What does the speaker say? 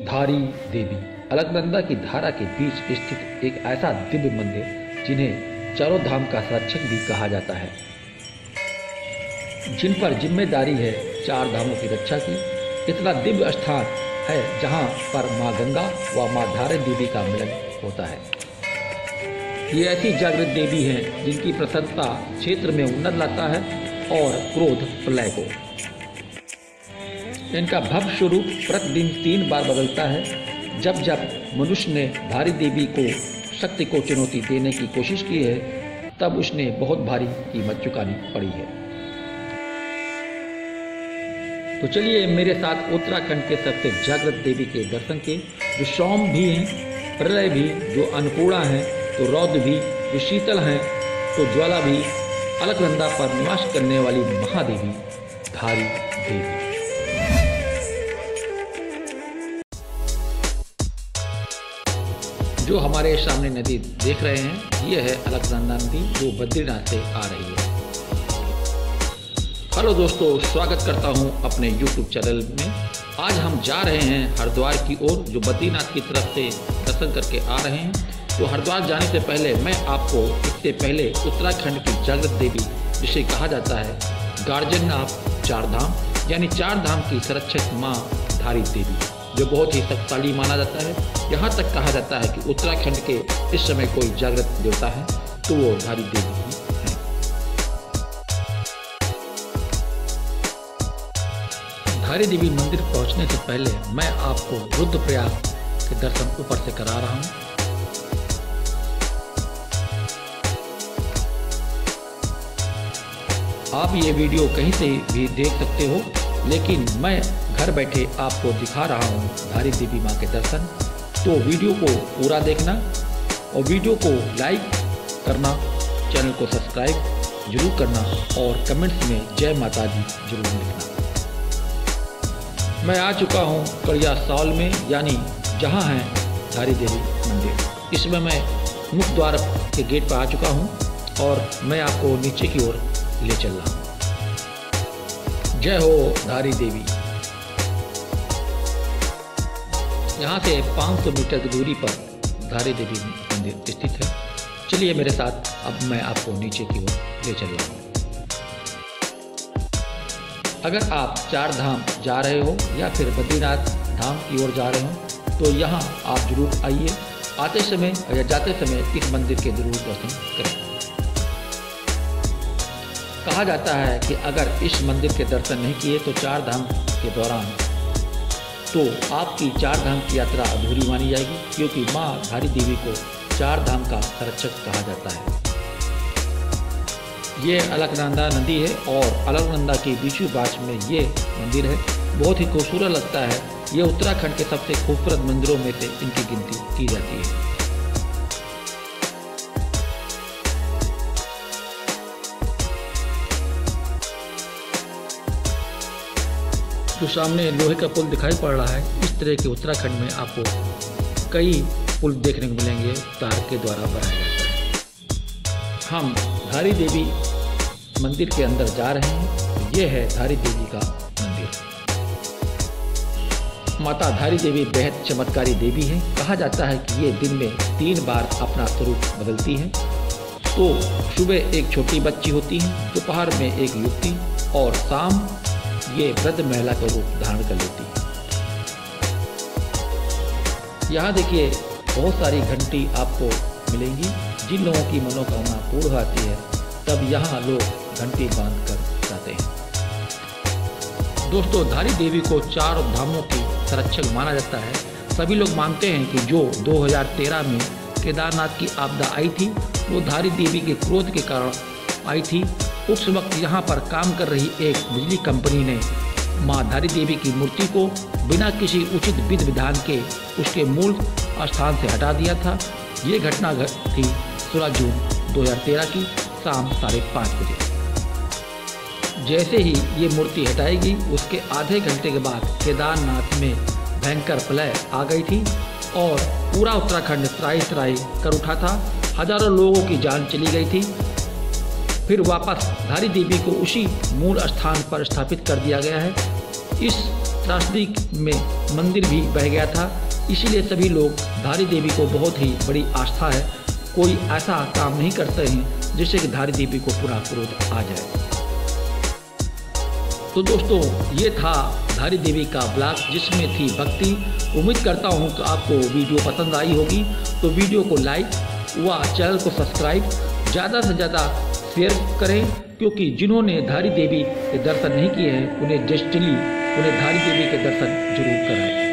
धारी देवी, अलकनंदा की धारा के बीच स्थित एक ऐसा दिव्य मंदिर, जिन्हें चारों धाम का संरक्षक भी कहा जाता है। जिन पर ज़िम्मेदारी है चार धामों की रक्षा की, इतना दिव्य स्थान है जहाँ पर माँ गंगा व माँ धारी देवी का मिलन होता है। ये ऐसी जागृत देवी हैं जिनकी प्रसन्नता क्षेत्र में उन्नत लाता है और क्रोध प्रलय को। इनका भव्य स्वरूप प्रतिदिन तीन बार बदलता है। जब जब मनुष्य ने धारी देवी को, शक्ति को चुनौती देने की कोशिश की है, तब उसने बहुत भारी कीमत चुकानी पड़ी है। तो चलिए मेरे साथ उत्तराखंड के सबसे जागृत देवी के दर्शन के, जो सौम भी हैं, प्रलय भी, जो अन्नपूर्णा हैं तो रौद्र भी, जो शीतल हैं तो ज्वाला भी, अलकनंदा पर निवास करने वाली महादेवी धारी देवी। जो हमारे सामने नदी देख रहे हैं, ये है अलकनंदा नदी, जो बद्रीनाथ से आ रही है। हेलो दोस्तों, स्वागत करता हूँ अपने यूट्यूब चैनल में। आज हम जा रहे हैं हरिद्वार की ओर, जो बद्रीनाथ की तरफ़ से दर्शन करके आ रहे हैं। तो हरिद्वार जाने से पहले मैं आपको इससे पहले उत्तराखंड की जागृत देवी, जिसे कहा जाता है गार्जन ऑफ़ चार धाम यानी चार धाम की संरक्षक माँ धारी देवी। जो बहुत ही शक्तिशाली माना जाता है। यहाँ तक कहा जाता है कि उत्तराखंड के इस समय कोई जागृत देवता है तो वो धारी देवी ही है। धारी देवी मंदिर पहुँचने से पहले मैं आपको रुद्रप्रयाग के दर्शन ऊपर से करा रहा हूँ। आप ये वीडियो कहीं से भी देख सकते हो, लेकिन मैं घर बैठे आपको दिखा रहा हूँ धारी देवी माँ के दर्शन। तो वीडियो को पूरा देखना और वीडियो को लाइक करना, चैनल को सब्सक्राइब ज़रूर करना और कमेंट्स में जय माता दी ज़रूर लिखना। मैं आ चुका हूँ कड़िया साल में, यानी जहाँ है धारी देवी मंदिर। इसमें मैं मुख्य द्वार के गेट पर आ चुका हूँ और मैं आपको नीचे की ओर ले चल रहा हूँ। जय हो धारी देवी। यहाँ से 500 मीटर की दूरी पर धारी देवी मंदिर स्थित है। चलिए मेरे साथ, अब मैं आपको नीचे की ओर ले चल रहा हूँ। अगर आप चार धाम जा रहे हो या फिर बद्रीनाथ धाम की ओर जा रहे हो तो यहाँ आप ज़रूर आइए। आते समय या जाते समय इस मंदिर के ज़रूर दर्शन करें। कहा जाता है कि अगर इस मंदिर के दर्शन नहीं किए तो चार धाम के दौरान तो आपकी चार धाम की यात्रा अधूरी मानी जाएगी, क्योंकि माँ धारी देवी को चार धाम का संरक्षक कहा जाता है। ये अलकनंदा नदी है और अलकनंदा के बीचों बाच में ये मंदिर है। बहुत ही खूबसूरत लगता है। ये उत्तराखंड के सबसे खूबसूरत मंदिरों में से इनकी गिनती की जाती है। जो सामने लोहे का पुल दिखाई पड़ रहा है, इस तरह के उत्तराखंड में आपको कई पुल देखने को मिलेंगे, तार के द्वारा बनाया जाता है। हम धारी देवी मंदिर के अंदर जा रहे हैं। यह है धारी देवी का मंदिर। माता धारी देवी बेहद चमत्कारी देवी है। कहा जाता है कि ये दिन में तीन बार अपना स्वरूप बदलती है। तो सुबह एक छोटी बच्ची होती है, दोपहर में एक युवती, और शाम ये वृद्ध महिला का रूप धारण कर लेती है। यहाँ देखिए, बहुत सारी घंटी आपको मिलेंगी। जिन लोगों की मनोकामना पूर्ण होती है, तब यहाँ लोग घंटी बाँध कर जाते हैं। दोस्तों, धारी देवी को चार धामों की संरक्षक माना जाता है। सभी लोग मानते हैं कि जो 2013 में केदारनाथ की आपदा आई थी, वो धारी देवी के क्रोध के कारण आई थी। उस वक्त यहाँ पर काम कर रही एक बिजली कंपनी ने माँ धारी देवी की मूर्ति को बिना किसी उचित विधि विधान के उसके मूल स्थान से हटा दिया था। ये घटना थी 16 जून 2013 की शाम साढ़े पाँच बजे। जैसे ही ये मूर्ति हटाएगी, उसके आधे घंटे के बाद केदारनाथ में भयंकर प्रलय आ गई थी और पूरा उत्तराखंड त्राई त्राई कर उठा था। हज़ारों लोगों की जान चली गई थी। फिर वापस धारी देवी को उसी मूल स्थान पर स्थापित कर दिया गया है। इस त्रासदी में मंदिर भी बह गया था। इसीलिए सभी लोग धारी देवी को बहुत ही बड़ी आस्था है। कोई ऐसा काम नहीं करते हैं जिससे कि धारी देवी को पूरा क्रोध आ जाए। तो दोस्तों, ये था धारी देवी का ब्लॉग जिसमें थी भक्ति। उम्मीद करता हूँ कि आपको वीडियो पसंद आई होगी। तो वीडियो को लाइक व चैनल को सब्सक्राइब। ज़्यादा से ज़्यादा शेयर करें, क्योंकि जिन्होंने धारी देवी के दर्शन नहीं किए हैं, उन्हें जस्टली उन्हें धारी देवी के दर्शन ज़रूर कराएँ।